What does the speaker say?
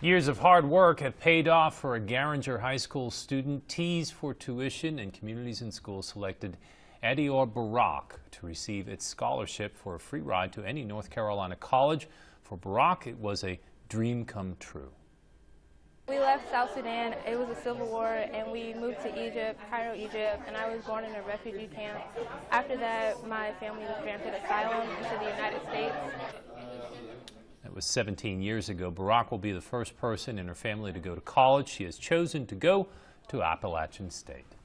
Years of hard work have paid off for a Garinger High School student. Tees for tuition and communities in school selected Adior Barac to receive its scholarship for a free ride to any North Carolina college. For Barac, it was a dream come true. We left South Sudan, it was a civil war, and we moved to Egypt, Cairo, Egypt, and I was born in a refugee camp. After that, my family was granted asylum into the United States. Was 17 years ago. Barac will be the first person in her family to go to college. She has chosen to go to Appalachian State.